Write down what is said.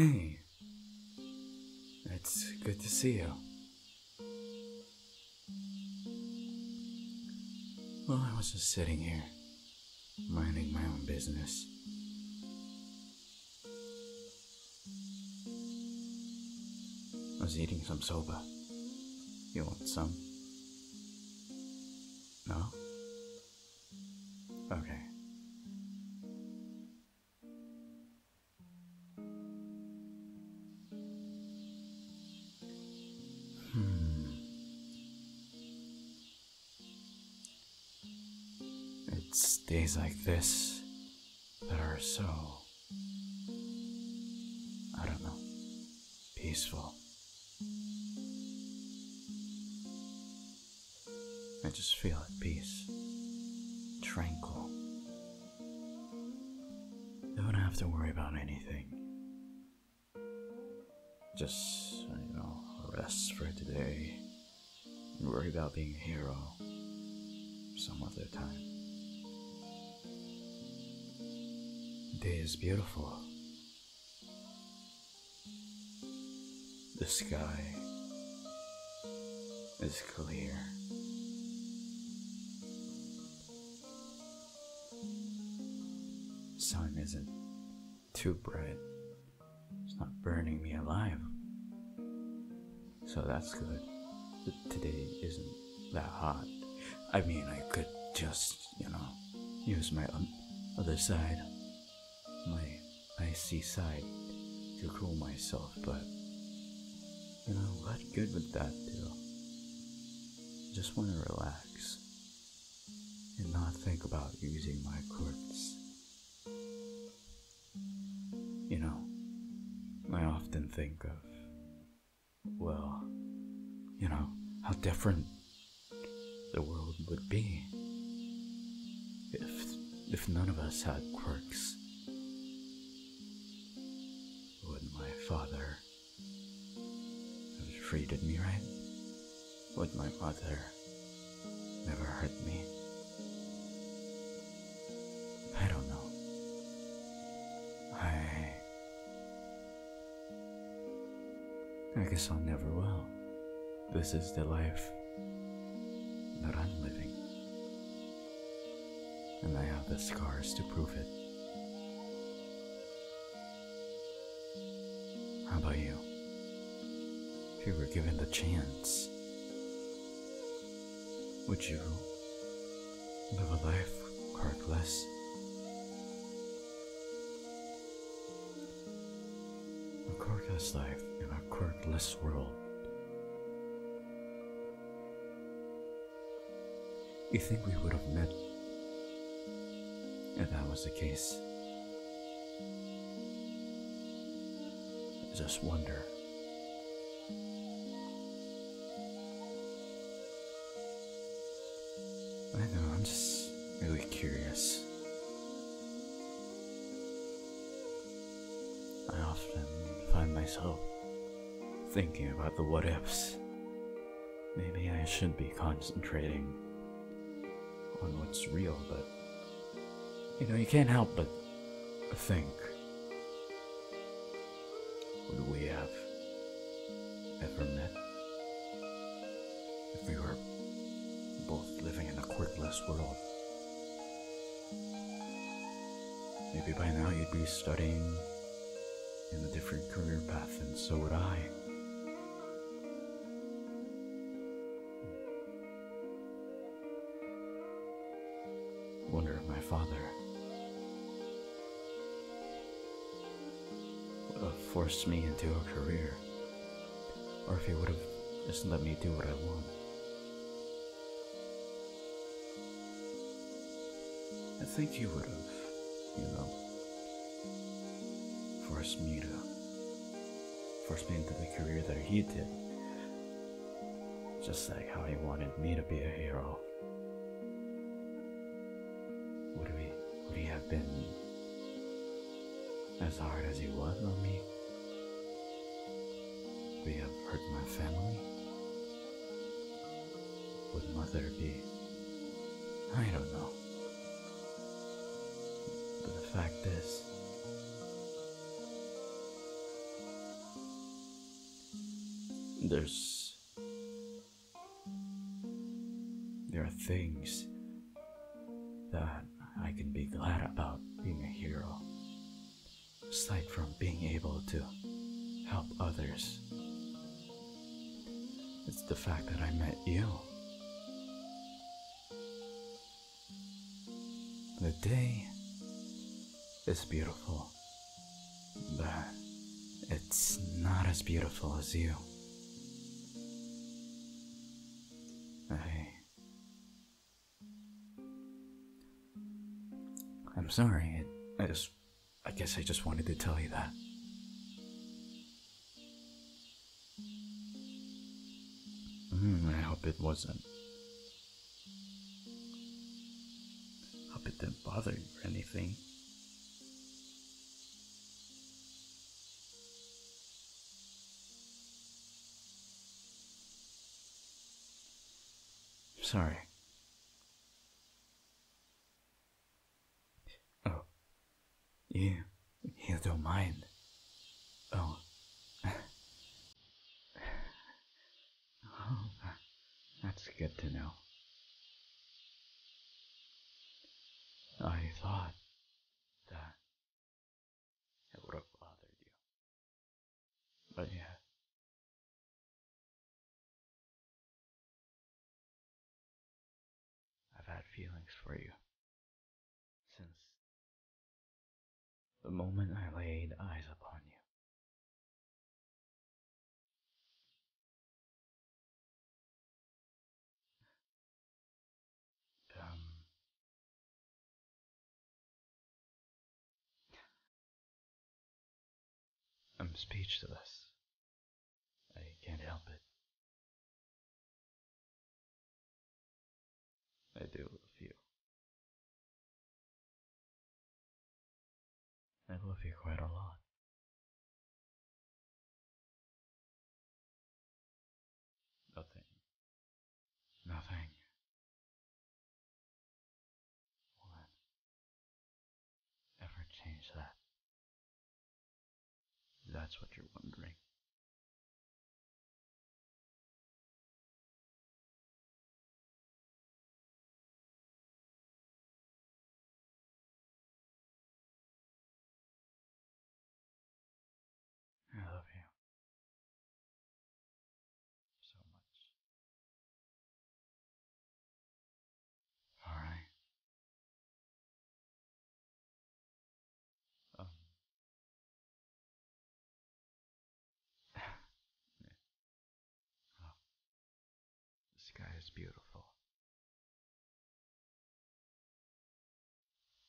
Hey, it's good to see you. Well, I was just sitting here, minding my own business. I was eating some soba. You want some? No? Okay. Days like this that are so. I don't know. Peaceful. I just feel at peace. Tranquil. Don't have to worry about anything. Just, you know, rest for today. And worry about being a hero some other time. Day is beautiful. The sky is clear. Sun isn't too bright. It's not burning me alive. So that's good. Today isn't that hot. I mean, I could just, you know, use my other side, my icy side, to cool myself, but you know, what good would that do? Just want to relax and not think about using my quirks. You know, I often think of, well, you know, how different the world would be if if none of us had quirks. Father have treated me right? Would my mother never hurt me? I don't know. I I guess I'll never will. This is the life that I'm living. And I have the scars to prove it. How about you? If you were given the chance, would you live a life quirkless? A quirkless life in a quirkless world. You think we would have met if that was the case? Just wonder. I know, I'm just really curious. I often find myself thinking about the what ifs. Maybe I shouldn't be concentrating on what's real, but you know, you can't help but think would we have ever met if we were both living in a quirkless world? Maybe by now you'd be studying in a different career path, and so would I. Wonder if my father forced me into a career, or if he would have just let me do what I want. I think he would have, you know, forced me to force me into the career that he did. Just like how he wanted me to be a hero. Would he would he have been as hard as he was on me? He have hurt my family? Would mother be I don't know. But the fact is there's. There are things that I can be glad about being a hero. Aside from being able to help others, it's the fact that I met you. The day is beautiful, but it's not as beautiful as you. I. I'm sorry. I just. I guess I just wanted to tell you that. It wasn't. Hope it didn't bother you or anything. Sorry. Oh, you, you don't mind. Oh, that's good to know. I thought that it would have bothered you. But yeah. I've had feelings for you since the moment I laid eyes upon speechless. I can't help it. I do love you. I love you quite a lot. Nothing. Nothing. Will ever change that? That's what you're wondering. Is beautiful.